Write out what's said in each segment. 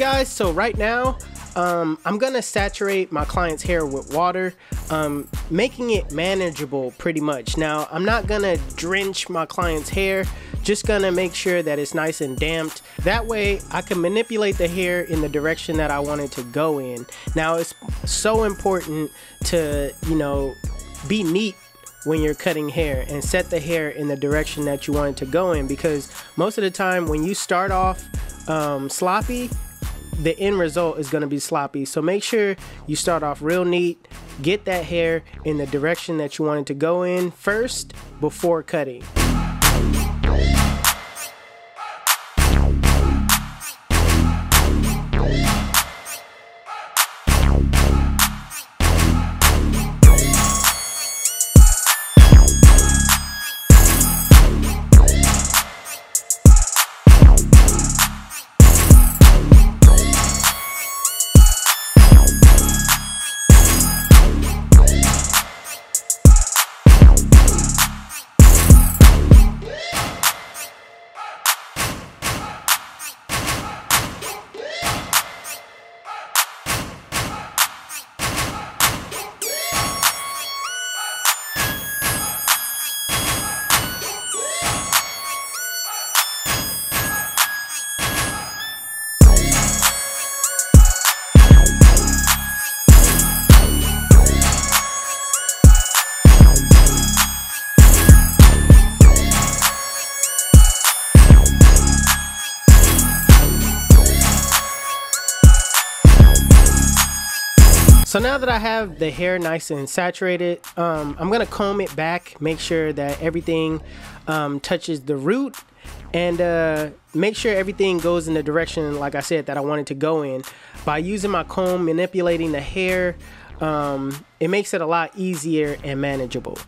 guys, so right now um, I'm gonna saturate my client's hair with water, um, making it manageable pretty much. Now I'm not gonna drench my client's hair, just gonna make sure that it's nice and damped. That way I can manipulate the hair in the direction that I want it to go in. Now it's so important to, you know, be neat when you're cutting hair and set the hair in the direction that you want it to go in because most of the time when you start off um, sloppy, the end result is going to be sloppy. So make sure you start off real neat, get that hair in the direction that you want it to go in first before cutting. So now that I have the hair nice and saturated, um, I'm gonna comb it back, make sure that everything um, touches the root and uh, make sure everything goes in the direction, like I said, that I wanted to go in. By using my comb, manipulating the hair, um, it makes it a lot easier and manageable.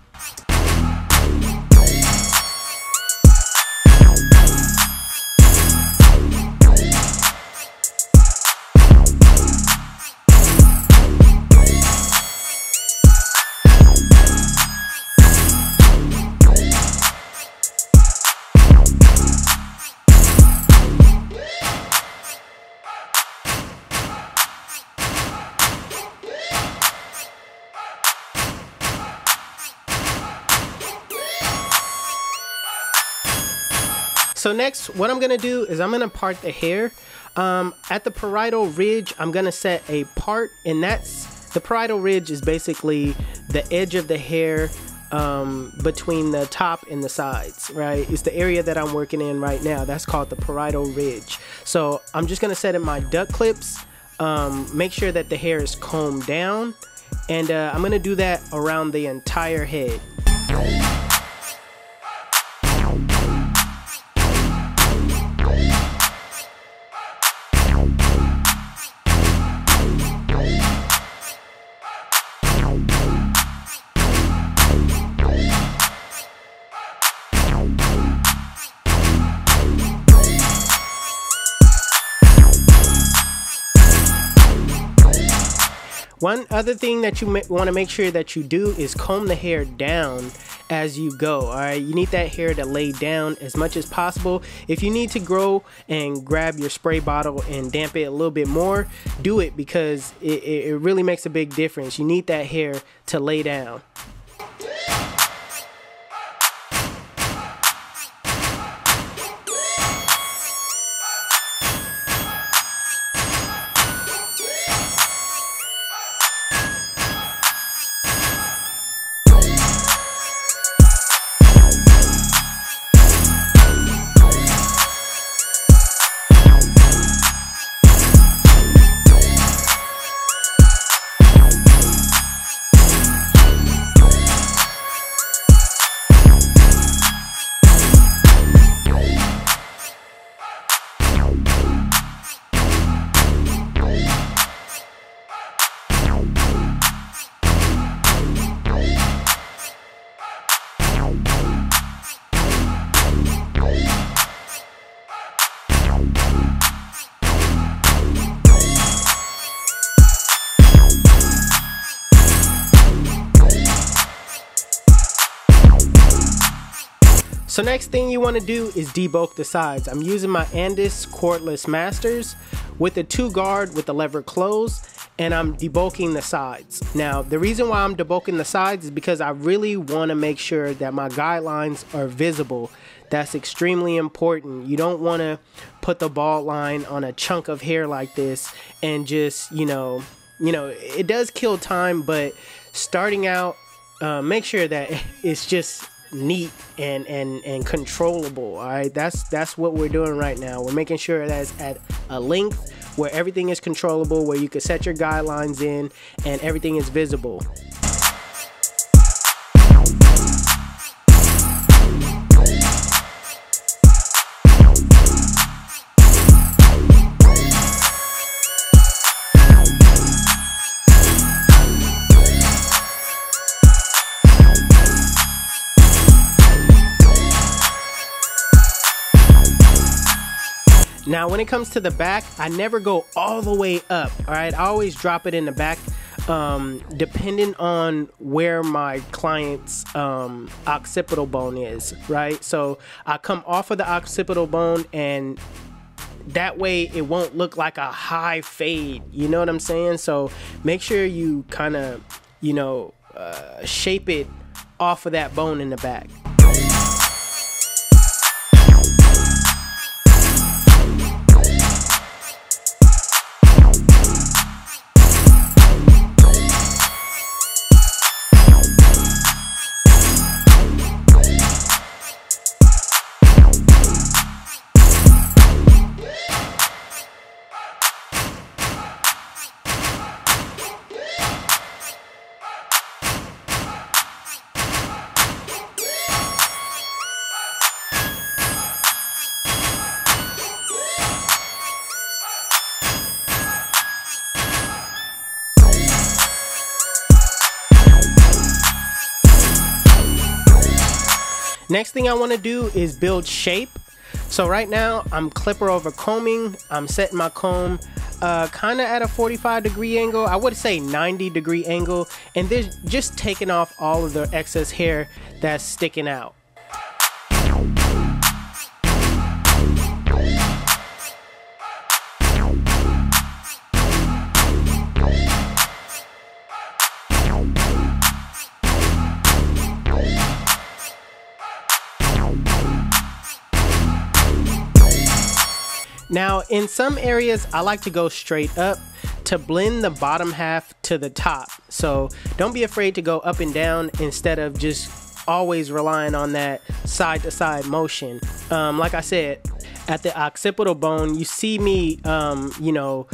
So next, what I'm gonna do is I'm gonna part the hair. Um, at the parietal ridge, I'm gonna set a part, and that's the parietal ridge is basically the edge of the hair um, between the top and the sides, right? It's the area that I'm working in right now. That's called the parietal ridge. So I'm just gonna set in my duck clips, um, make sure that the hair is combed down, and uh, I'm gonna do that around the entire head. One other thing that you want to make sure that you do is comb the hair down as you go. All right, you need that hair to lay down as much as possible. If you need to grow and grab your spray bottle and damp it a little bit more, do it because it, it really makes a big difference. You need that hair to lay down. So next thing you want to do is debulk the sides. I'm using my Andis cordless masters with the two guard with the lever closed and I'm debulking the sides. Now, the reason why I'm debulking the sides is because I really want to make sure that my guidelines are visible. That's extremely important. You don't want to put the bald line on a chunk of hair like this and just, you know, you know, it does kill time, but starting out, uh, make sure that it's just neat and and and controllable all right that's that's what we're doing right now we're making sure that it's at a length where everything is controllable, where you can set your guidelines in and everything is visible. Now, when it comes to the back, I never go all the way up. All right, I always drop it in the back, um, depending on where my client's um, occipital bone is. Right, so I come off of the occipital bone and that way it won't look like a high fade you know what i'm saying so make sure you kind of you know uh, shape it off of that bone in the back Next thing I want to do is build shape. So right now I'm clipper over combing. I'm setting my comb uh, kind of at a 45 degree angle. I would say 90 degree angle. And then just taking off all of the excess hair that's sticking out. Now, in some areas, I like to go straight up to blend the bottom half to the top. So don't be afraid to go up and down instead of just always relying on that side to side motion. Um, like I said, at the occipital bone, you see me, um, you know,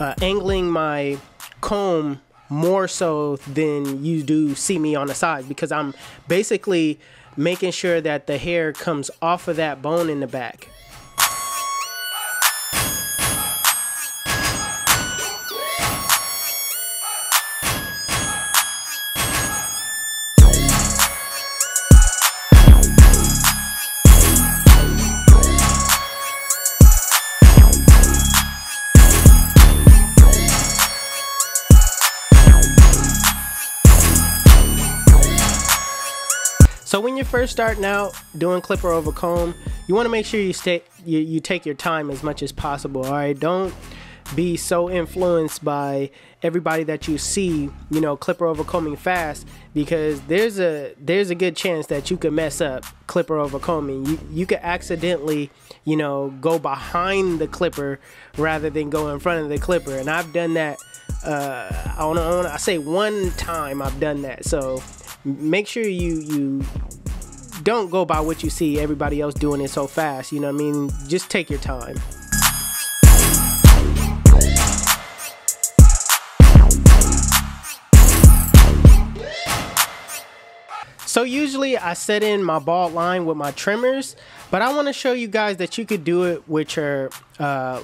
uh, angling my comb more so than you do see me on the side because I'm basically making sure that the hair comes off of that bone in the back. First starting out doing clipper over comb, you want to make sure you stay you, you take your time as much as possible. All right, don't be so influenced by everybody that you see, you know, clipper over combing fast because there's a there's a good chance that you could mess up clipper over combing. You you could accidentally, you know, go behind the clipper rather than go in front of the clipper. And I've done that uh I want to I say one time I've done that. So make sure you you don't go by what you see everybody else doing it so fast you know what i mean just take your time So usually I set in my bald line with my trimmers, but I want to show you guys that you could do it with your, uh,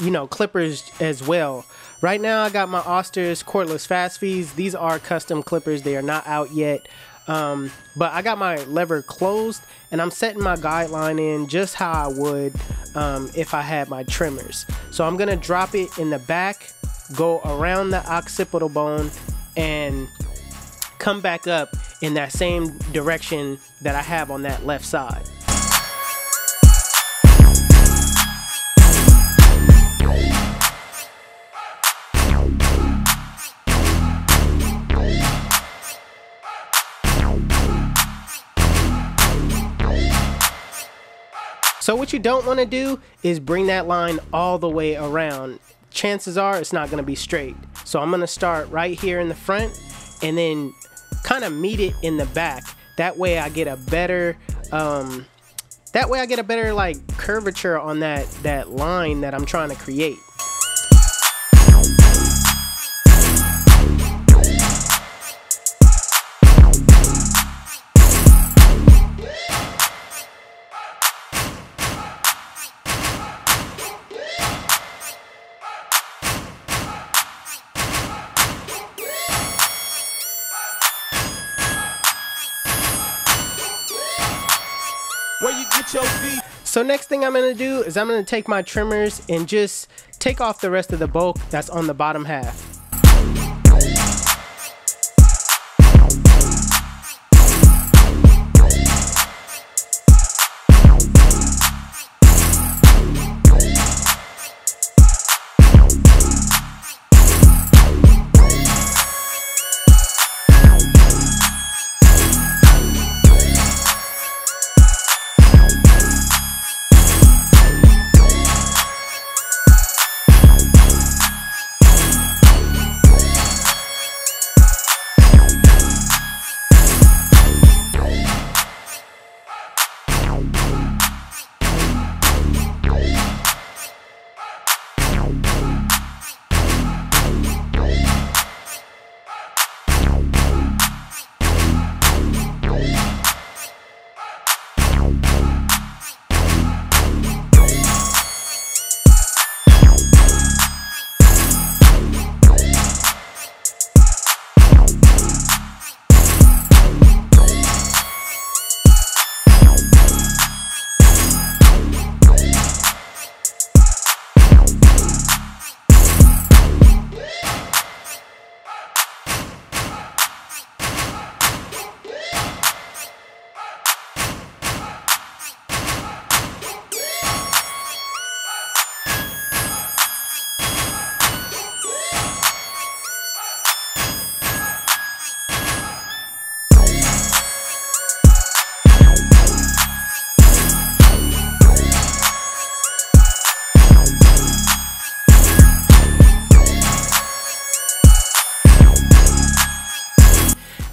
you know, clippers as well. Right now I got my Osters cordless fast feeds. These are custom clippers. They are not out yet. Um, but I got my lever closed and I'm setting my guideline in just how I would um, if I had my trimmers. So I'm gonna drop it in the back, go around the occipital bone and come back up in that same direction that I have on that left side. So what you don't want to do is bring that line all the way around. Chances are it's not going to be straight. So I'm going to start right here in the front and then kind of meet it in the back. That way I get a better um, that way I get a better like curvature on that that line that I'm trying to create. So next thing I'm gonna do is I'm gonna take my trimmers and just take off the rest of the bulk that's on the bottom half.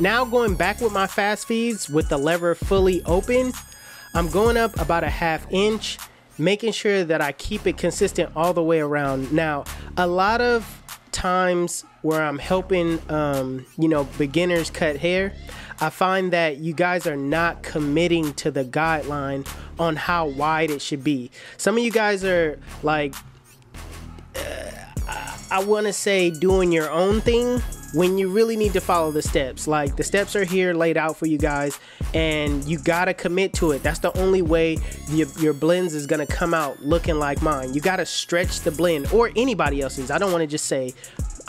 Now going back with my fast feeds with the lever fully open, I'm going up about a half inch, making sure that I keep it consistent all the way around. Now, a lot of times where I'm helping, um, you know, beginners cut hair, I find that you guys are not committing to the guideline on how wide it should be. Some of you guys are like, uh, I want to say doing your own thing when you really need to follow the steps. Like the steps are here laid out for you guys and you gotta commit to it. That's the only way your, your blends is gonna come out looking like mine. You gotta stretch the blend or anybody else's. I don't wanna just say,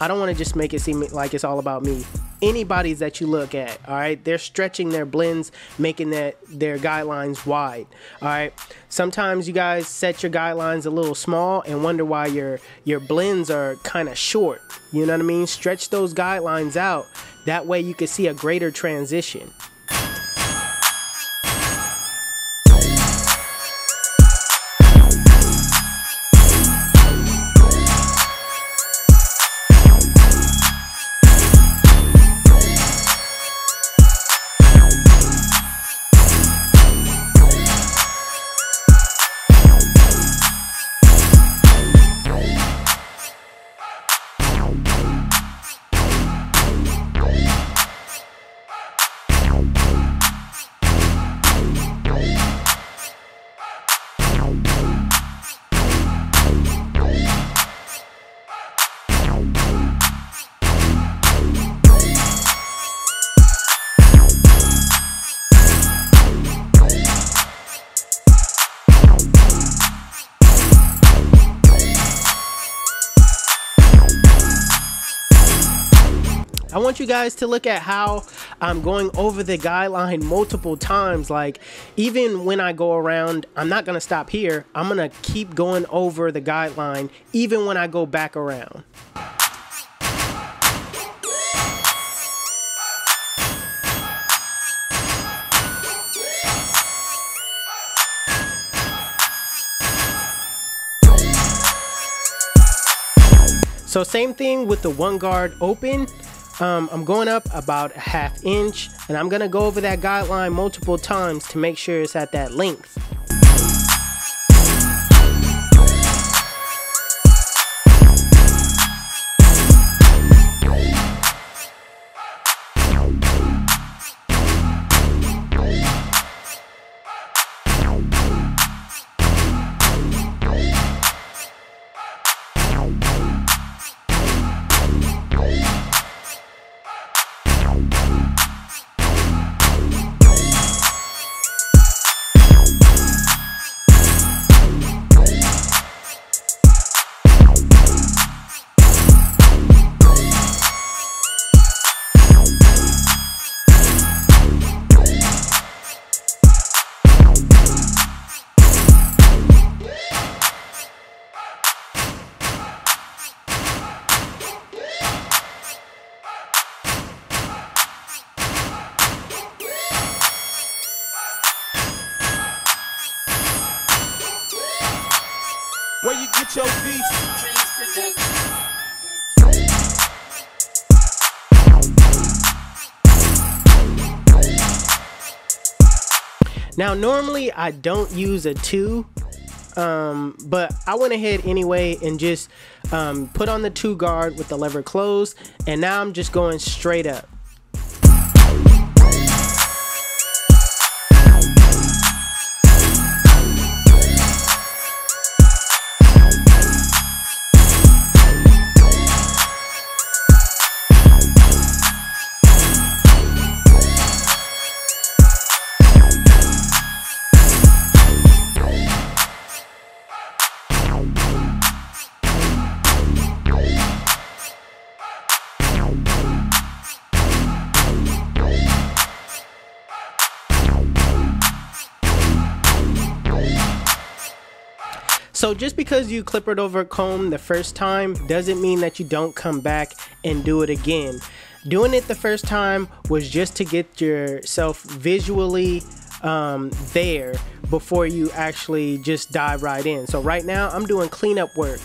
I don't wanna just make it seem like it's all about me. Anybody's that you look at all right they're stretching their blends making that their guidelines wide all right? Sometimes you guys set your guidelines a little small and wonder why your your blends are kind of short. You know what i mean? Stretch those guidelines out. That way you can see a greater transition you guys to look at how I'm going over the guideline multiple times. Like even when I go around, I'm not going to stop here. I'm going to keep going over the guideline even when I go back around. So same thing with the one guard open, um, I'm going up about a half inch and I'm gonna go over that guideline multiple times to make sure it's at that length. Now, normally I don't use a two, um, but I went ahead anyway and just um, put on the two guard with the lever closed, and now I'm just going straight up. So just because you clippered over comb the first time doesn't mean that you don't come back and do it again. Doing it the first time was just to get yourself visually um, there before you actually just dive right in. So right now I'm doing cleanup work.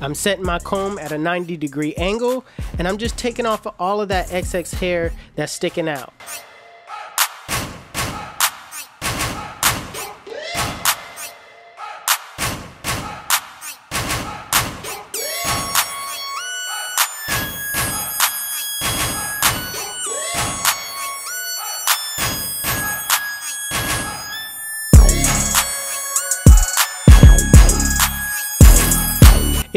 I'm setting my comb at a 90 degree angle and I'm just taking off all of that XX hair that's sticking out.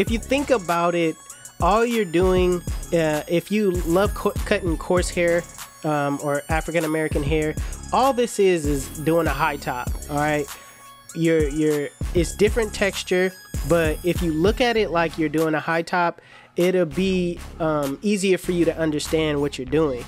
If you think about it, all you're doing, uh, if you love co- cutting coarse hair um, or African American hair, all this is is doing a high top. All right, it's different texture, but if you look at it like you're doing a high top, it'll be um, easier for you to understand what you're doing.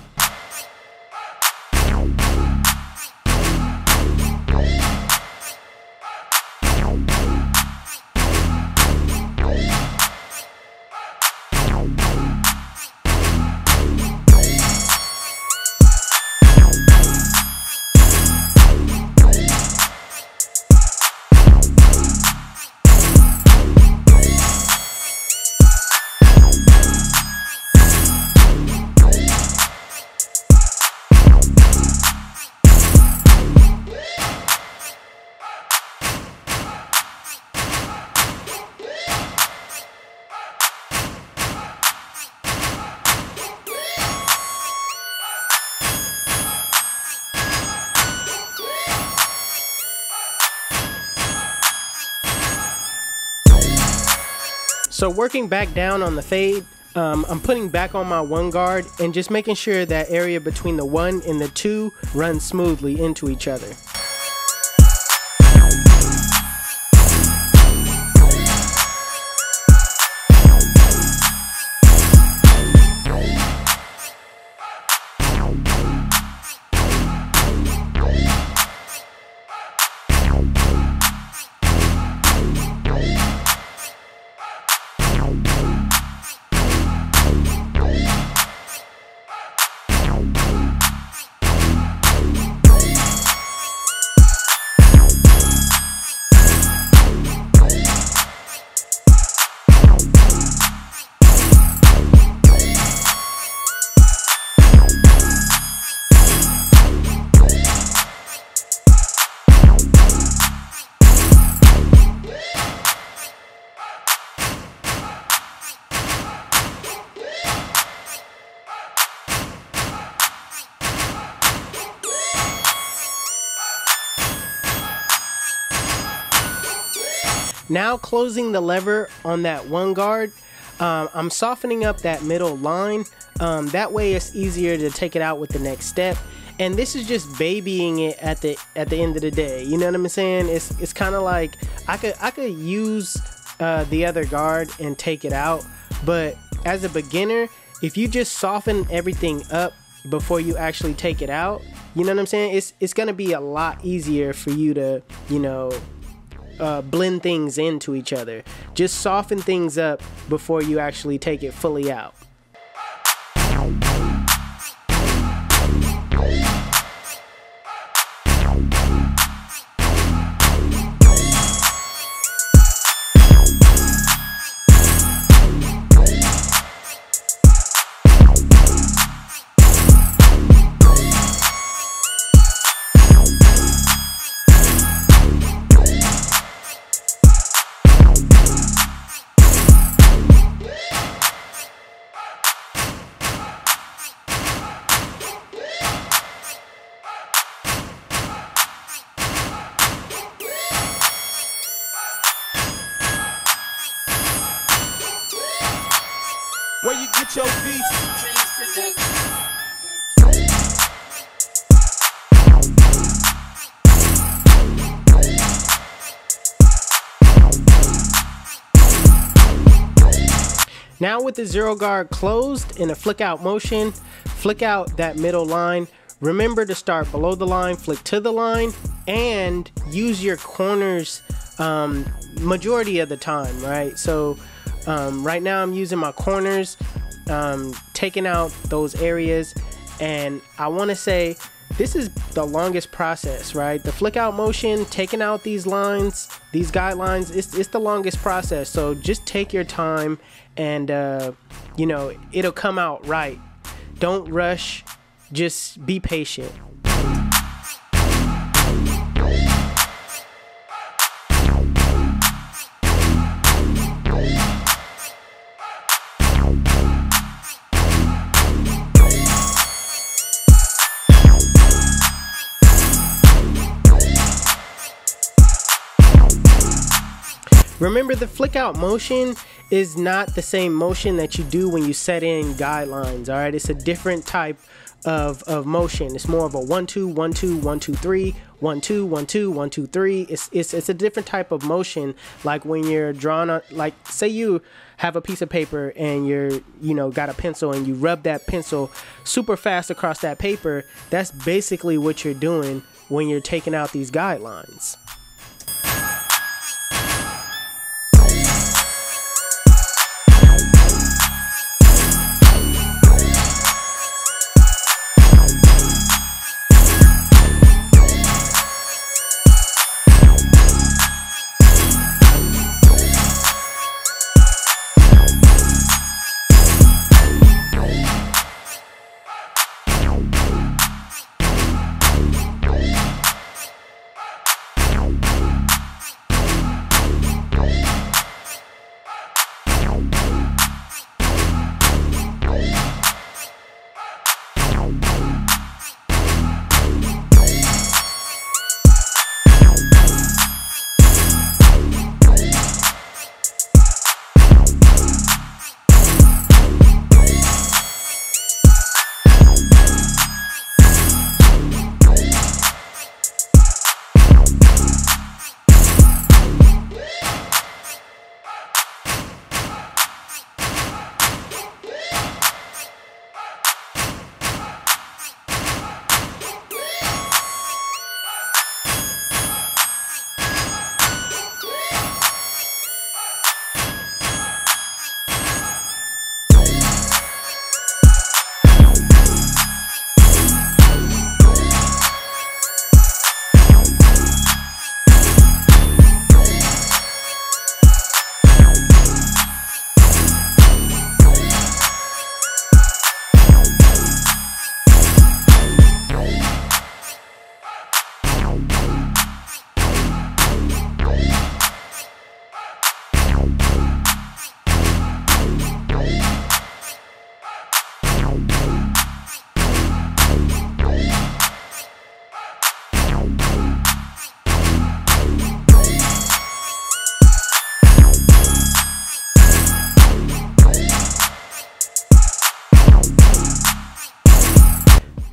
Working back down on the fade, um, I'm putting back on my one guard and just making sure that area between the one and the two runs smoothly into each other. Now closing the lever on that one guard, um, I'm softening up that middle line. Um, that way it's easier to take it out with the next step. And this is just babying it at the at the end of the day. You know what I'm saying? It's it's kind of like I could I could use uh, the other guard and take it out, but as a beginner, if you just soften everything up before you actually take it out, you know what I'm saying? It's it's gonna be a lot easier for you to you know uh, blend things into each other. Just soften things up before you actually take it fully out. Now with the zero guard closed in a flick out motion, flick out that middle line. Remember to start below the line, flick to the line, and use your corners um, majority of the time, right? So um, right now I'm using my corners, um, taking out those areas, and I want to say this is the longest process, right? The flick out motion, taking out these lines, these guidelines, it's, it's the longest process. So just take your time and, uh, you know, it'll come out right. Don't rush, just be patient. Remember the flick out motion is not the same motion that you do when you set in guidelines, all right? It's a different type of, of motion. It's more of a one, two, one, two, one, two, three, one, two, one, two, one, two, three. It's, it's, it's a different type of motion. Like when you're drawing on, like say you have a piece of paper and you're, you know, got a pencil and you rub that pencil super fast across that paper. That's basically what you're doing when you're taking out these guidelines.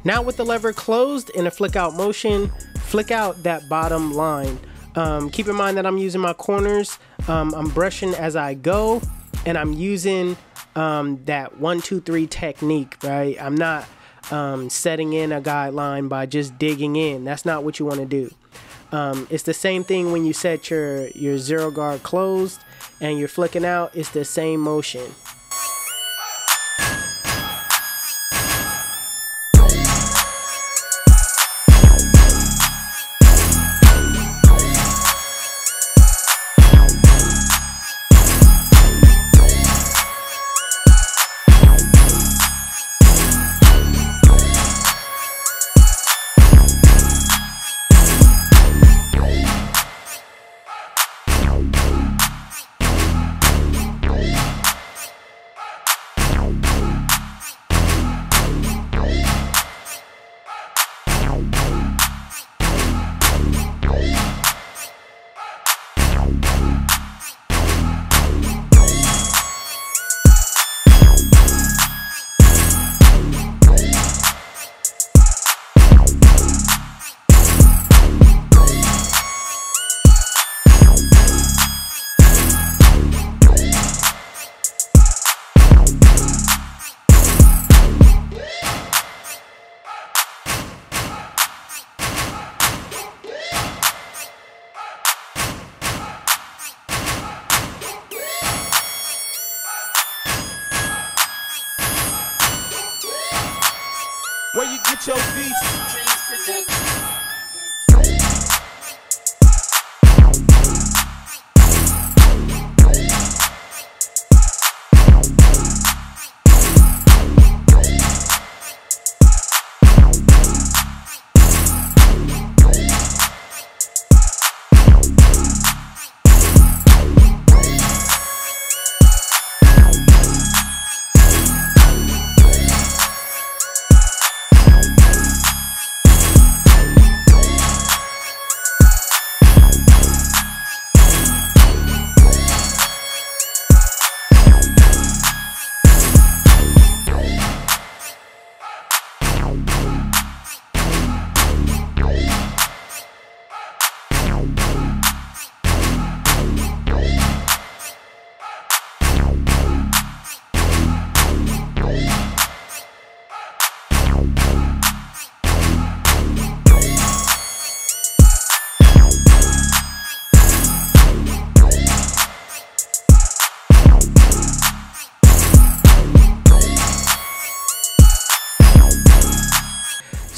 Now with the lever closed in a flick out motion, flick out that bottom line. Um, keep in mind that I'm using my corners. Um, I'm brushing as I go and I'm using um, that one, two, three technique, right? I'm not um, setting in a guideline by just digging in. That's not what you want to do. Um, it's the same thing when you set your, your zero guard closed and you're flicking out. It's the same motion.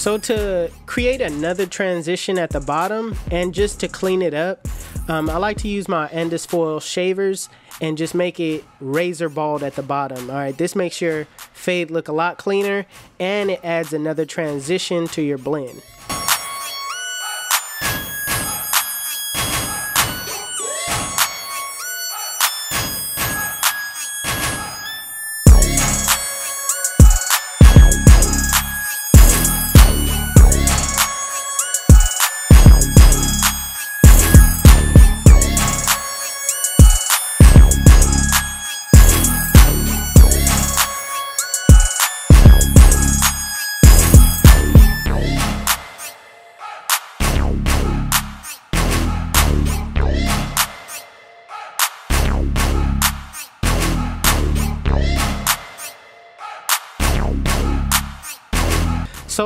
So to create another transition at the bottom and just to clean it up, um, I like to use my Andis Foil shavers and just make it razor bald at the bottom. All right, this makes your fade look a lot cleaner and it adds another transition to your blend.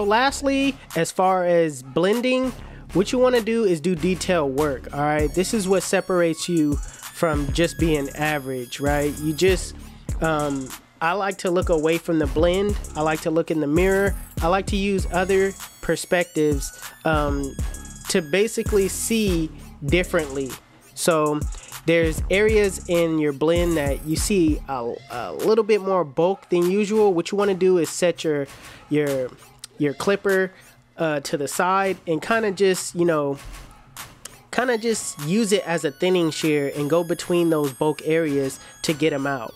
Lastly, as far as blending, what you want to do is do detail work. All right, this is what separates you from just being average, right? You just, um, I like to look away from the blend. I like to look in the mirror. I like to use other perspectives um, to basically see differently. So there's areas in your blend that you see a, a little bit more bulk than usual. What you want to do is set your your your clipper uh, to the side and kind of just, you know, kind of just use it as a thinning shear and go between those bulk areas to get them out.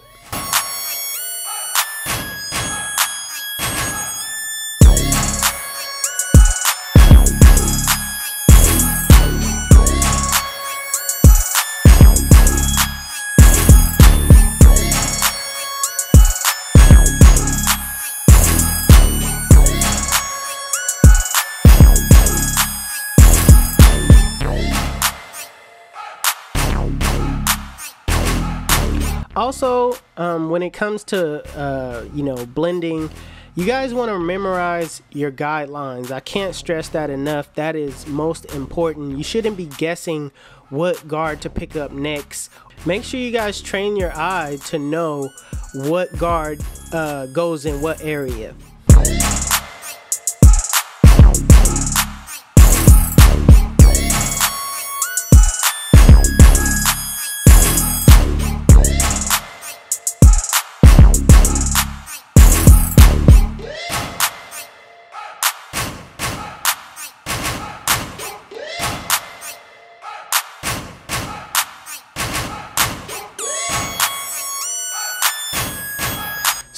When it comes to uh, you know blending, you guys want to memorize your guidelines. I can't stress that enough. That is most important. You shouldn't be guessing what guard to pick up next. Make sure you guys train your eye to know what guard uh, goes in what area.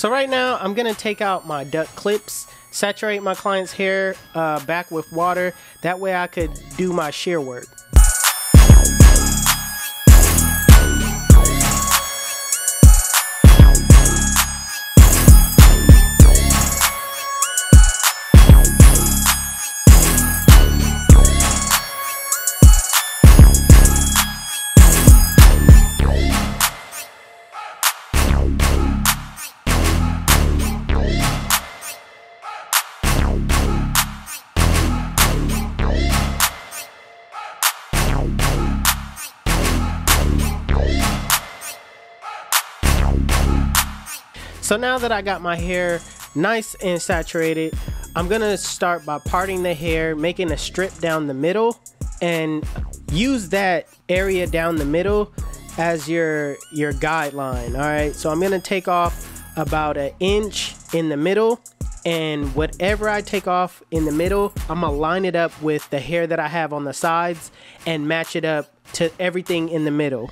So right now I'm gonna take out my duck clips, saturate my client's hair uh, back with water. That way I could do my shear work. So now that I got my hair nice and saturated, I'm gonna start by parting the hair, making a strip down the middle, and use that area down the middle as your your guideline. All right, so I'm gonna take off about an inch in the middle and whatever I take off in the middle, I'm gonna line it up with the hair that I have on the sides and match it up to everything in the middle.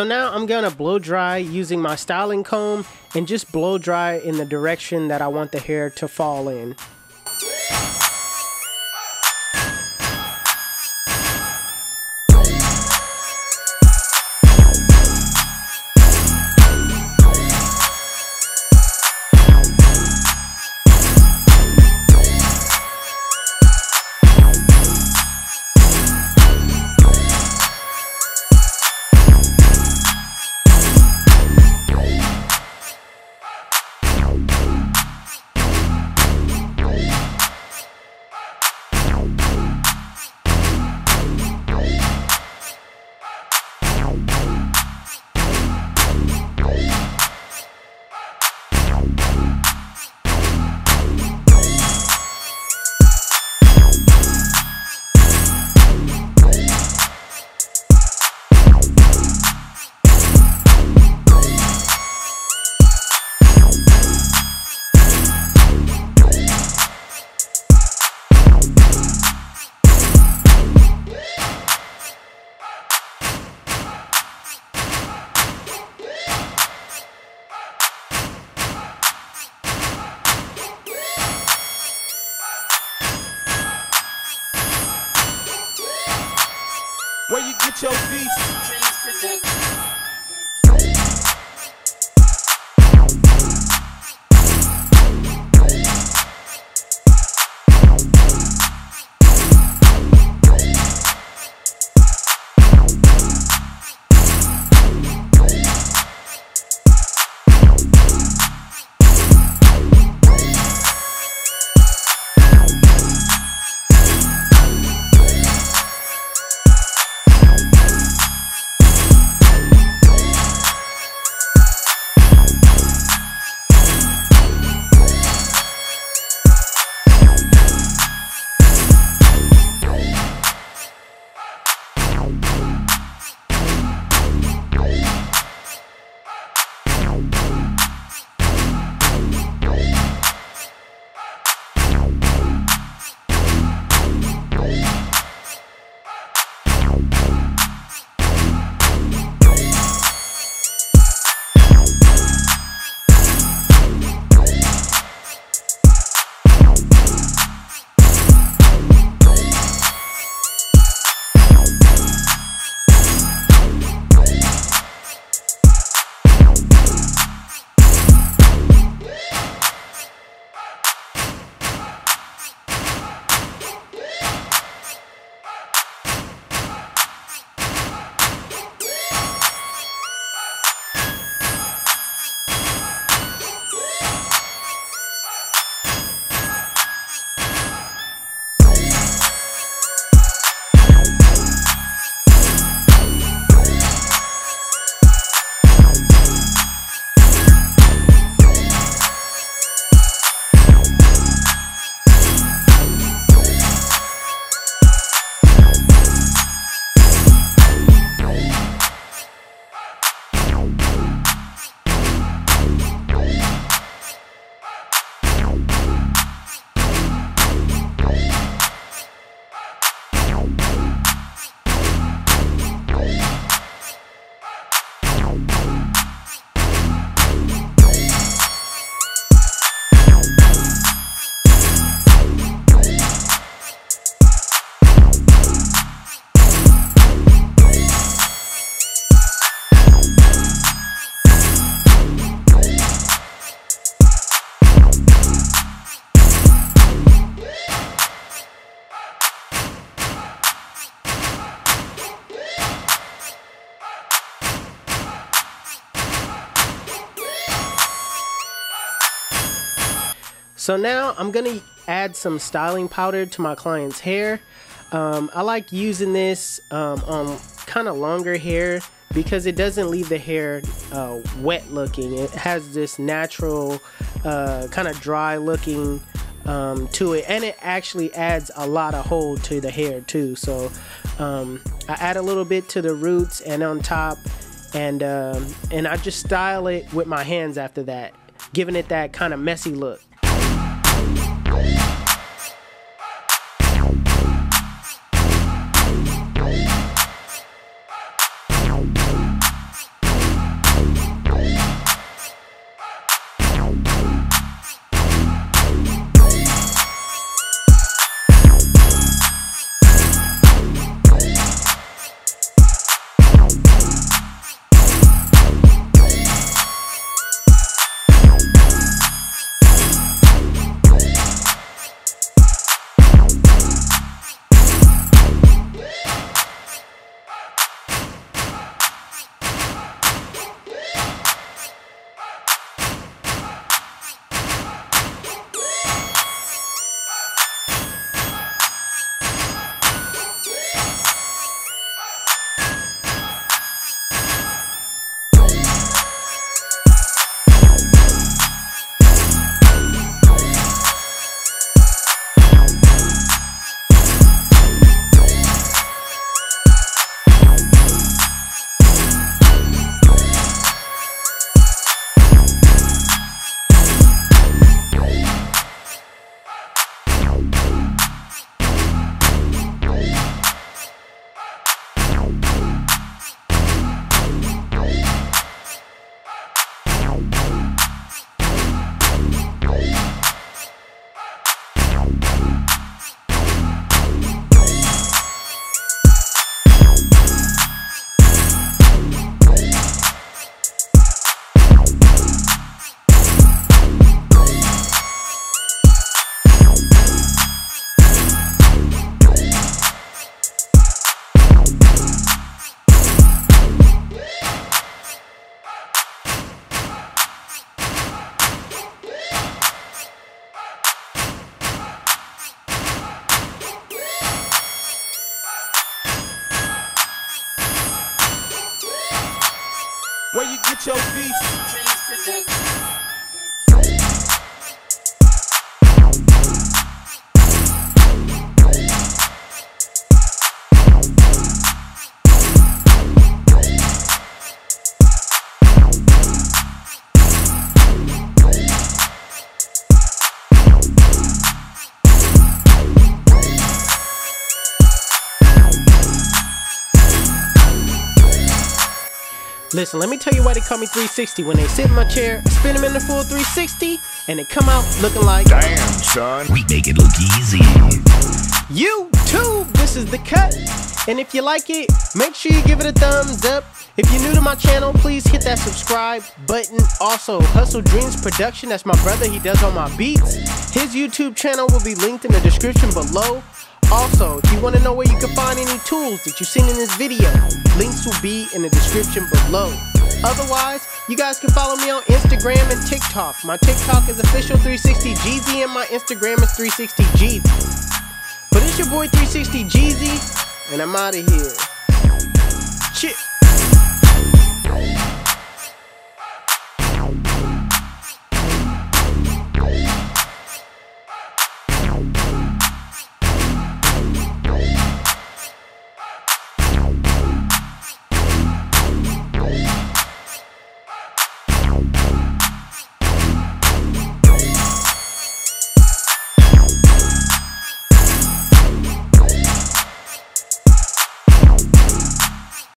So now I'm gonna blow dry using my styling comb and just blow dry in the direction that I want the hair to fall in. So now I'm gonna add some styling powder to my client's hair. Um, I like using this um, on kind of longer hair because it doesn't leave the hair uh, wet looking. It has this natural uh, kind of dry looking um, to it and it actually adds a lot of hold to the hair too. So um, I add a little bit to the roots and on top and um, and I just style it with my hands after that, giving it that kind of messy look. Listen, let me tell you why they call me 360. When they sit in my chair, I spin them in the full 360, and they come out looking like Damn, son. We make it look easy. YouTube. This is the cut. And if you like it, make sure you give it a thumbs up. If you're new to my channel, please hit that subscribe button. Also, Hustle Dreams Production, that's my brother, he does all my beats. His YouTube channel will be linked in the description below. Also, if you want to know where you can find any tools that you've seen in this video, links will be in the description below. Otherwise, you guys can follow me on Instagram and TikTok. My TikTok is official360Jeezy and my Instagram is 360Jeezy. But it's your boy 360 Jeezy, and I'm out of here. Shit.